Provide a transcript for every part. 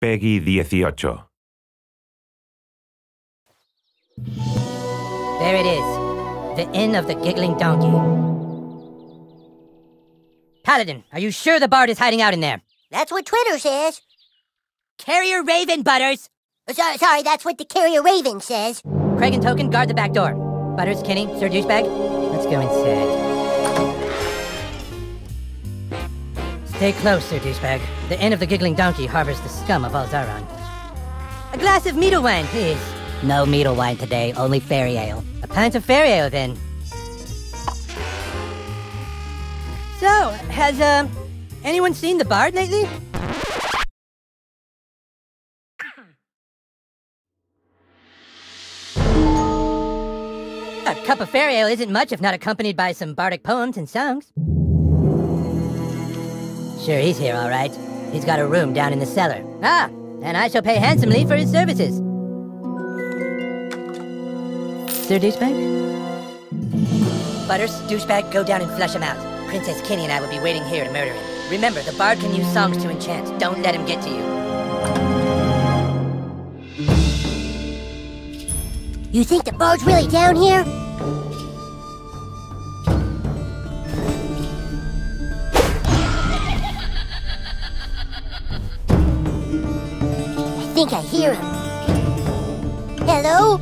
Peggy 18. There it is. The Inn of the Giggling Donkey. Paladin, are you sure the bard is hiding out in there? That's what Twitter says. Carrier Raven, Butters! Sorry, sorry, that's what the carrier Raven says. Craig and Token, guard the back door. Butters, Kenny, Sir Douchebag, let's go inside. Stay close, Sir Douchebag. The Inn of the Giggling Donkey harbors the scum of all Zaron. A glass of meadle wine, please. No meadle wine today, only fairy ale. A pint of fairy ale, then. So, has, uh, anyone seen the bard lately? A cup of fairy ale isn't much if not accompanied by some bardic poems and songs. Sure, he's here, all right. He's got a room down in the cellar. Ah, and I shall pay handsomely for his services. Sir Douchebag? Butters, Douchebag, go down and flush him out. Princess Kenny and I will be waiting here to murder him. Remember, the bard can use songs to enchant. Don't let him get to you. You think the bard's really down here? Think I hear him. Hello?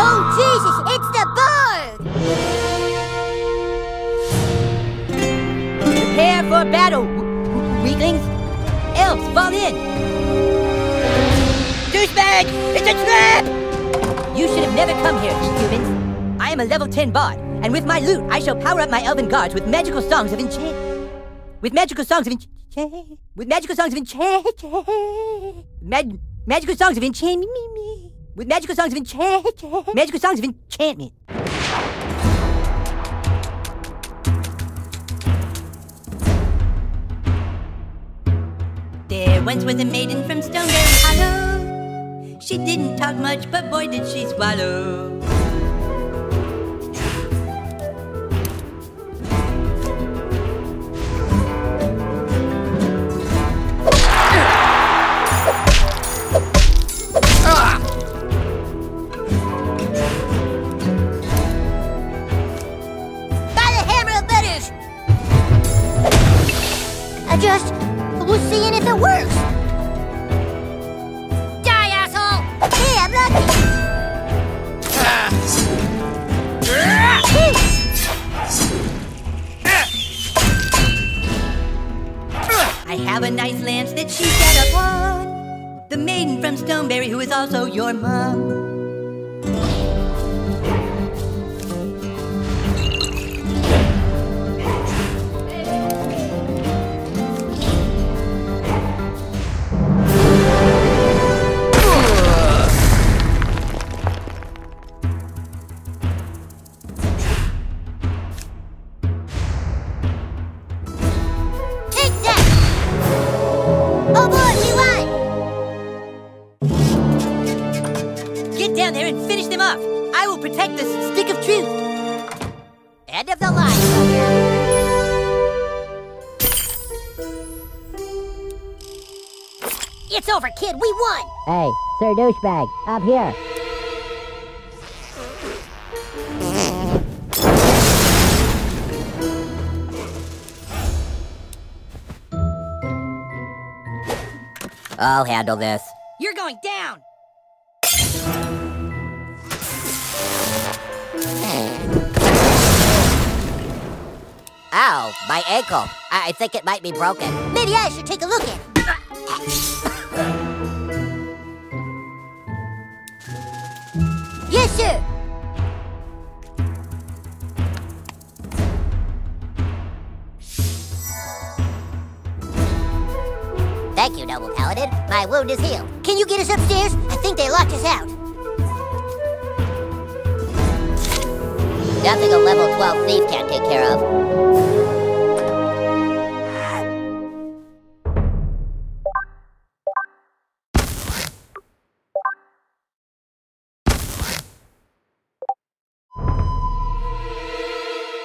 Oh, Jesus! It's the bard! Prepare for battle, weaklings. Elves, fall in. Douchebag! It's a trap! You should have never come here, humans. I am a level 10 bard, and with my loot, I shall power up my elven guards with magical songs of enchant. With magical songs of enchant. With magical songs of enchant. Mag- magical songs of enchantment. With magical songs of enchant. Magical songs of enchantment. There once was a maiden from Stoneberry Hollow. She didn't talk much, but boy did she swallow. I just was seeing if it works. Die, asshole! Hey, I'm lucky. I have a nice lance that she set upon. The maiden from Stoneberry, who is also your mom. I will protect this stick of truth. End of the line. It's over, kid. We won! Hey, Sir Douchebag, up here. I'll handle this. You're going down! Ow, my ankle. I, I think it might be broken. Maybe I should take a look at it. yes, sir. Thank you, noble paladin. My wound is healed. Can you get us upstairs? I think they locked us out. Nothing a level 12 thief can't take care of.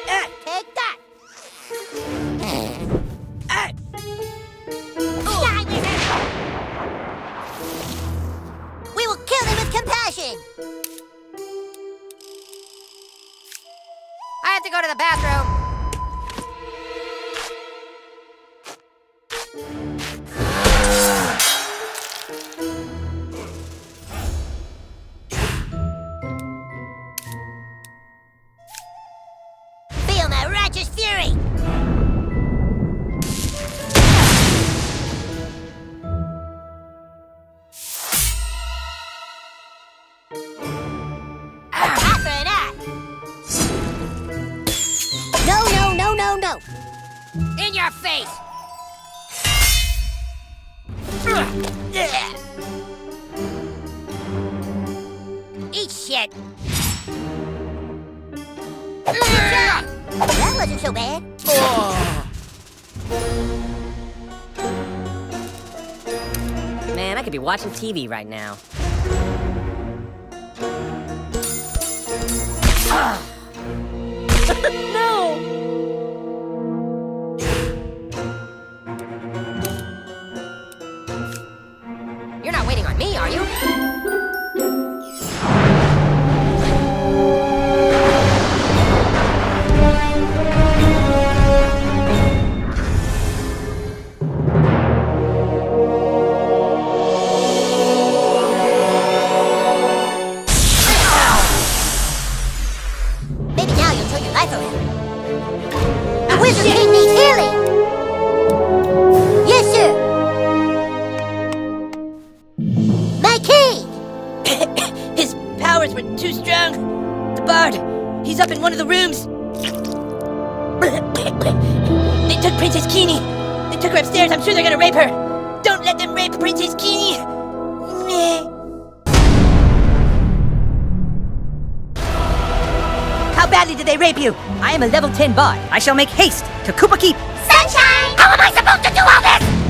Uh, take that. Uh. We will kill them with compassion! To go to the bathroom. Feel my righteous fury! Your face! Eat shit! That wasn't so bad. Man, I could be watching TV right now. You're on me, are you? One of the rooms. they took Princess Kenny. They took her upstairs. I'm sure they're gonna rape her. Don't let them rape Princess. Nah. How badly did they rape you? I am a level 10 bard. I shall make haste to Kupa Keep. Sunshine! How am I supposed to do all this?